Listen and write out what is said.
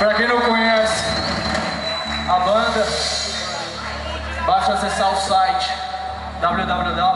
Pra quem não conhece a banda, basta acessar o site www.